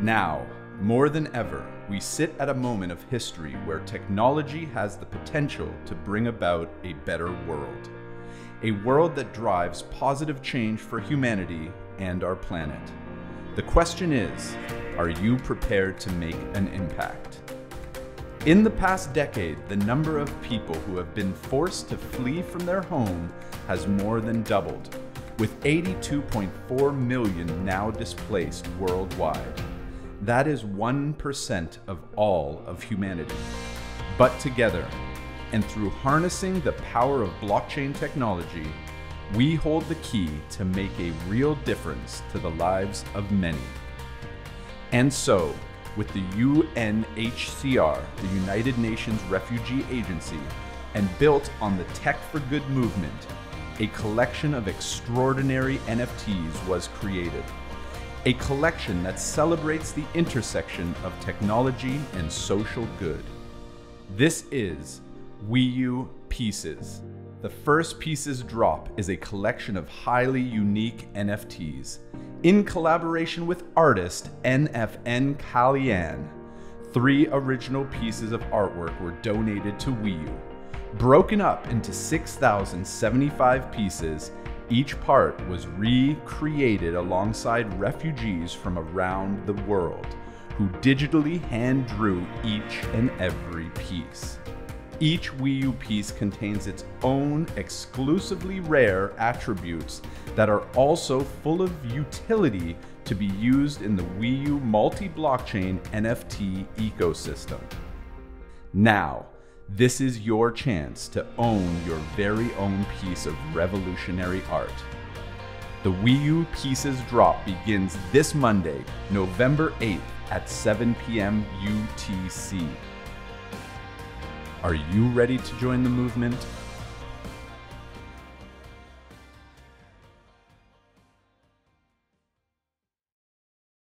Now, more than ever, we sit at a moment of history where technology has the potential to bring about a better world. A world that drives positive change for humanity and our planet. The question is are you prepared to make an impact? In the past decade, the number of people who have been forced to flee from their home has more than doubled, with 82.4 million now displaced worldwide. That is 1% of all of humanity. But together, and through harnessing the power of blockchain technology, we hold the key to make a real difference to the lives of many. And so, with the UNHCR, the United Nations Refugee Agency, and built on the Tech for Good movement, a collection of extraordinary NFTs was created a collection that celebrates the intersection of technology and social good. This is WEYU Pieces. The first Pieces drop is a collection of highly unique NFTs. In collaboration with artist NFN Kalyan, three original pieces of artwork were donated to WEYU. Broken up into 6,075 pieces, each part was recreated alongside refugees from around the world who digitally hand drew each and every piece. Each WEYU piece contains its own exclusively rare attributes that are also full of utility to be used in the WEYU multi-blockchain NFT ecosystem. Now, this is your chance to own your very own piece of revolutionary art. The WEYU Pieces drop begins this Monday, November 8th at 7 p.m. UTC. Are you ready to join the movement?